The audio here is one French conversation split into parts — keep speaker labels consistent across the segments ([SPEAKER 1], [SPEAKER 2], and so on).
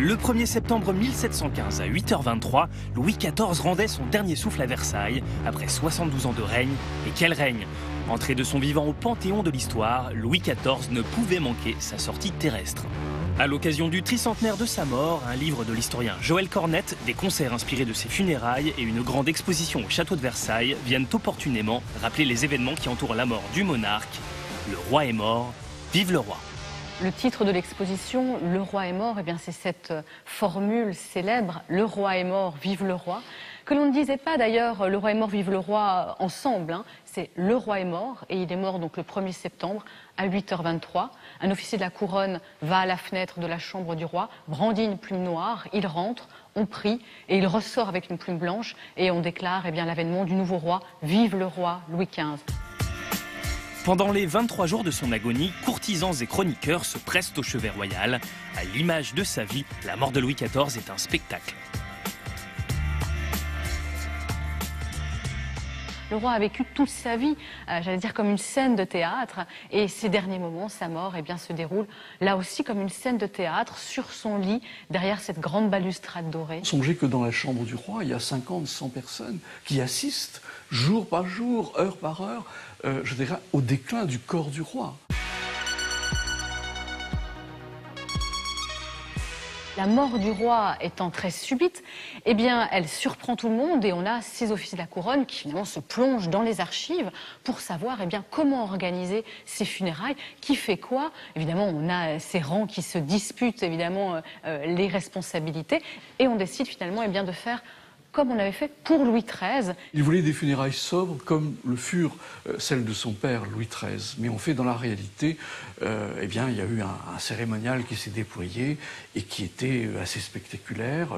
[SPEAKER 1] Le 1er septembre 1715 à 8h23, Louis XIV rendait son dernier souffle à Versailles après 72 ans de règne. Et quel règne Entré de son vivant au panthéon de l'histoire, Louis XIV ne pouvait manquer sa sortie terrestre. À l'occasion du tricentenaire de sa mort, un livre de l'historien Joël Cornette, des concerts inspirés de ses funérailles et une grande exposition au château de Versailles viennent opportunément rappeler les événements qui entourent la mort du monarque. Le roi est mort, vive le roi.
[SPEAKER 2] Le titre de l'exposition, Le roi est mort, eh c'est cette formule célèbre, Le roi est mort, vive le roi, que l'on ne disait pas d'ailleurs Le roi est mort, vive le roi ensemble. Hein. C'est Le roi est mort et il est mort donc le 1er septembre à 8h23. Un officier de la couronne va à la fenêtre de la chambre du roi, brandit une plume noire, il rentre, on prie et il ressort avec une plume blanche et on déclare eh l'avènement du nouveau roi. Vive le roi Louis XV.
[SPEAKER 1] Pendant les 23 jours de son agonie, courtisans et chroniqueurs se pressent au chevet royal. À l'image de sa vie, la mort de Louis XIV est un spectacle.
[SPEAKER 2] Le roi a vécu toute sa vie, euh, j'allais dire comme une scène de théâtre, et ces derniers moments, sa mort, eh bien, se déroule là aussi comme une scène de théâtre, sur son lit, derrière cette grande balustrade dorée.
[SPEAKER 3] Songez que dans la chambre du roi, il y a 50, 100 personnes qui assistent jour par jour, heure par heure, euh, je dirais, au déclin du corps du roi.
[SPEAKER 2] La mort du roi étant très subite, eh bien, elle surprend tout le monde et on a six officiers de la couronne qui finalement se plongent dans les archives pour savoir eh bien, comment organiser ces funérailles, qui fait quoi. Évidemment, on a ces rangs qui se disputent évidemment euh, euh, les responsabilités et on décide finalement eh bien, de faire comme on avait fait pour Louis XIII.
[SPEAKER 3] Il voulait des funérailles sobres comme le furent euh, celles de son père Louis XIII. Mais en fait, dans la réalité, euh, eh bien, il y a eu un, cérémonial qui s'est déployé et qui était euh, assez spectaculaire.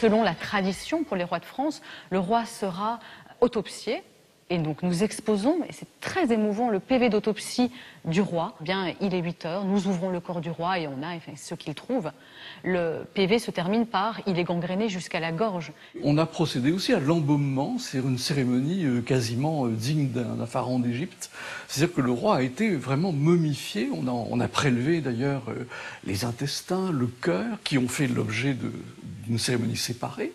[SPEAKER 2] Selon la tradition pour les rois de France, le roi sera autopsié et donc nous exposons, et c'est très émouvant, le PV d'autopsie du roi. Eh bien, il est 8 heures, nous ouvrons le corps du roi et on a enfin, ce qu'il trouve. Le PV se termine par il est gangréné jusqu'à la gorge.
[SPEAKER 3] On a procédé aussi à l'embaumement, c'est une cérémonie euh, quasiment euh, digne d'un pharaon d'Égypte. C'est-à-dire que le roi a été vraiment momifié. On a, prélevé d'ailleurs euh, les intestins, le cœur, qui ont fait l'objet d'une cérémonie séparée.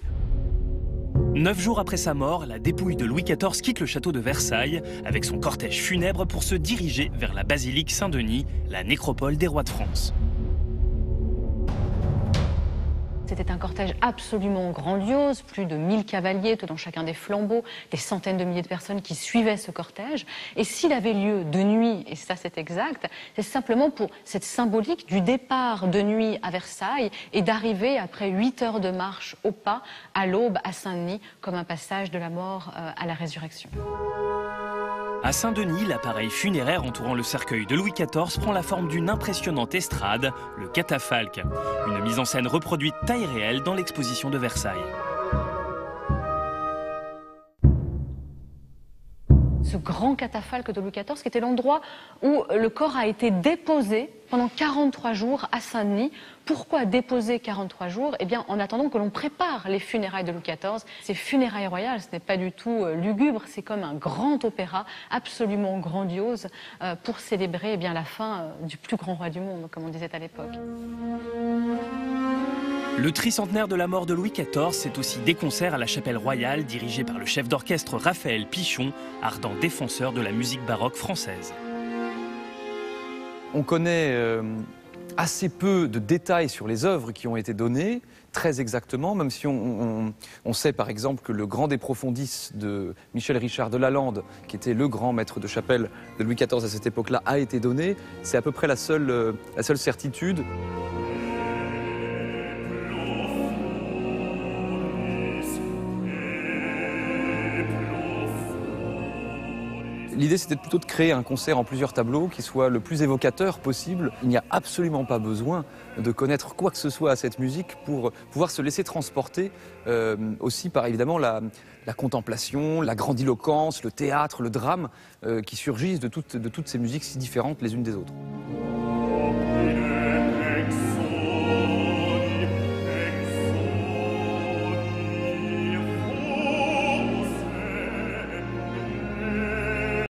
[SPEAKER 1] Neuf jours après sa mort, la dépouille de Louis XIV quitte le château de Versailles avec son cortège funèbre pour se diriger vers la basilique Saint-Denis, la nécropole des rois de France.
[SPEAKER 2] C'était un cortège absolument grandiose, plus de 1000 cavaliers tenant chacun des flambeaux, des centaines de milliers de personnes qui suivaient ce cortège. Et s'il avait lieu de nuit, et ça c'est exact, c'est simplement pour cette symbolique du départ de nuit à Versailles et d'arriver après 8 heures de marche au pas à l'aube à Saint-Denis comme un passage de la mort euh, à la résurrection.
[SPEAKER 1] À Saint-Denis, l'appareil funéraire entourant le cercueil de Louis XIV prend la forme d'une impressionnante estrade, le catafalque, une mise en scène reproduite taille réelle dans l'exposition de Versailles.
[SPEAKER 2] Ce grand catafalque de Louis XIV, qui était l'endroit où le corps a été déposé pendant 43 jours à Saint-Denis. Pourquoi déposer 43 jours? Eh bien, en attendant que l'on prépare les funérailles de Louis XIV. Ces funérailles royales, ce n'est pas du tout euh, lugubre, c'est comme un grand opéra absolument grandiose euh, pour célébrer eh bien, la fin euh, du plus grand roi du monde, comme on disait à l'époque.
[SPEAKER 1] Le tricentenaire de la mort de Louis XIV, c'est aussi des concerts à la chapelle royale dirigés par le chef d'orchestre Raphaël Pichon, ardent défenseur de la musique baroque française.
[SPEAKER 4] On connaît euh, assez peu de détails sur les œuvres qui ont été données, très exactement, même si on, sait par exemple que le Grand des Profondis de Michel Richard de Lalande, qui était le grand maître de chapelle de Louis XIV à cette époque-là, a été donné. C'est à peu près la seule, euh, la seule certitude. L'idée, c'était plutôt de créer un concert en plusieurs tableaux qui soit le plus évocateur possible. Il n'y a absolument pas besoin de connaître quoi que ce soit à cette musique pour pouvoir se laisser transporter euh, aussi par évidemment la, contemplation, la grandiloquence, le théâtre, le drame euh, qui surgissent de toutes, de toutes ces musiques si différentes les unes des autres.